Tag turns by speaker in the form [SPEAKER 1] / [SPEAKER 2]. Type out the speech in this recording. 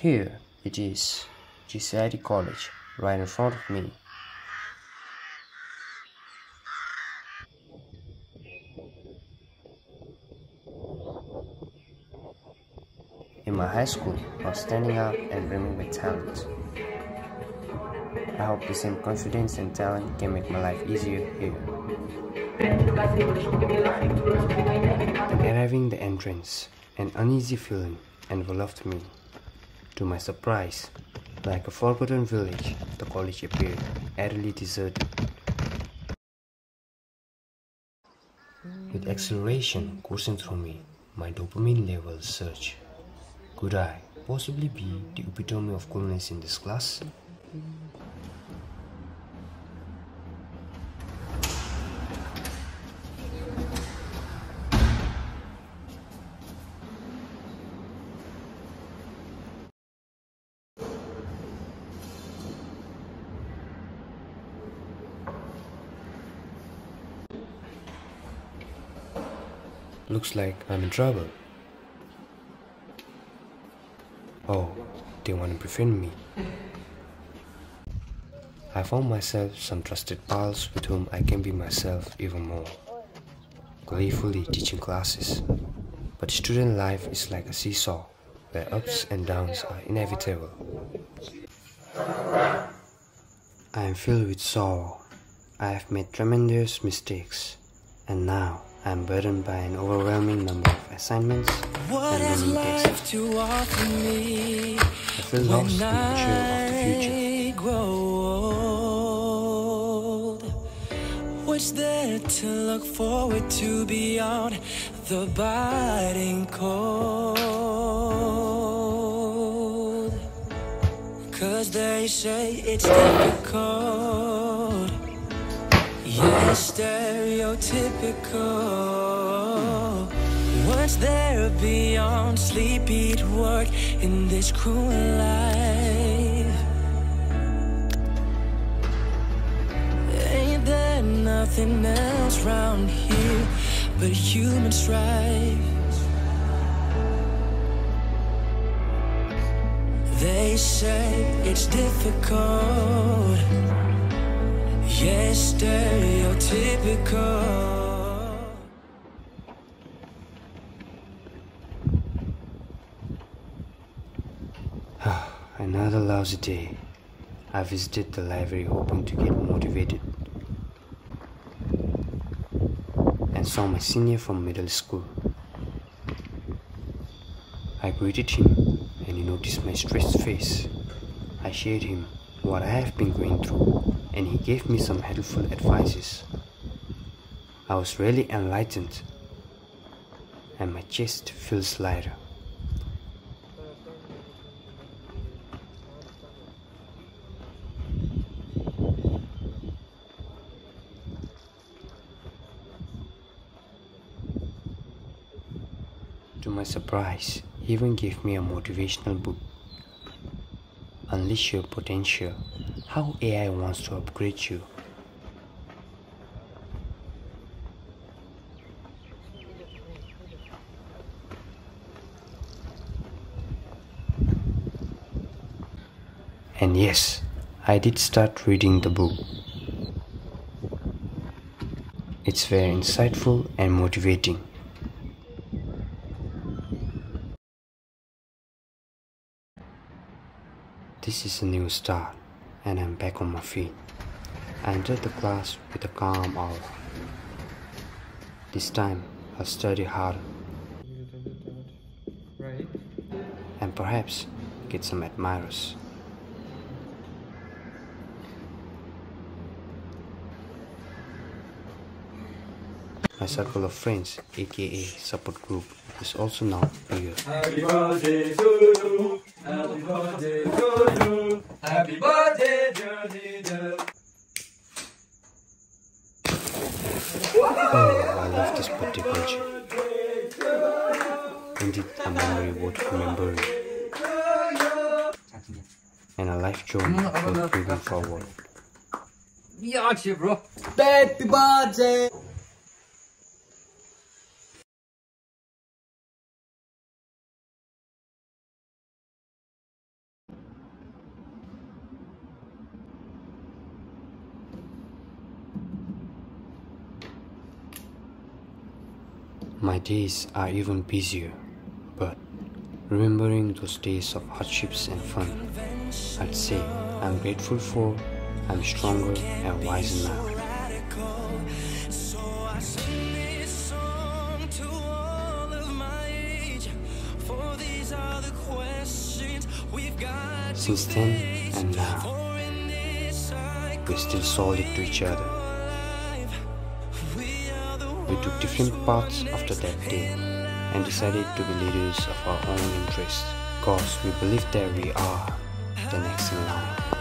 [SPEAKER 1] Here it is, GCIT College, right in front of me. In my high school, I was standing out and brimming with talent. I hope the same confidence and talent can make my life easier here. Arriving the entrance, an uneasy feeling enveloped me. To my surprise, like a forgotten village, the college appeared utterly deserted. With exhilaration coursing through me, my dopamine levels surged. Could I possibly be the epitome of coolness in this class? Looks like I'm in trouble. Oh, they want to befriend me. I found myself some trusted pals with whom I can be myself even more. Gleefully teaching classes. But student life is like a seesaw, where ups and downs are inevitable. I am filled with sorrow. I have made tremendous mistakes, and now I am burdened by an overwhelming number of assignments
[SPEAKER 2] What
[SPEAKER 1] and many
[SPEAKER 2] to
[SPEAKER 1] I feel lost in the chill of the future.
[SPEAKER 2] Old? What's there to look forward to beyond the biting cold? Cause they say it's difficult. Stereotypical. What's there beyond sleep, eat, work in this cruel life? Ain't there nothing else round here but human strife? They say it's difficult.
[SPEAKER 1] Another lousy day. I visited the library hoping to get motivated and saw my senior from middle school. I greeted him and he noticed my stressed face. I shared him what I have been going through and he gave me some helpful advices. I was really enlightened and my chest feels lighter. To my surprise, he even gave me a motivational book. Unleash your potential. How AI wants to upgrade you. And yes, I did start reading the book. It's very insightful and motivating. This is a new start, and I'm back on my feet. I entered the class with a calm aura. This time, I'll study harder
[SPEAKER 3] Right.
[SPEAKER 1] and perhaps get some admirers. My circle of friends, aka support group, is also now bigger.
[SPEAKER 3] Happy birthday to you. Happy birthday to you. Happy birthday, dear leader.
[SPEAKER 1] Oh, I love this birthday culture. Indeed, a memory worth remembering. And a life journey worth moving forward.
[SPEAKER 3] Yeah, bro. Happy birthday.
[SPEAKER 1] My days are even busier, but remembering those days of hardships and fun, I'd say I'm grateful for I'm stronger and wiser now. Since then and now, we're still solid to each other. We took different paths after that day and decided to be leaders of our own interests because we believe that we are the next in line.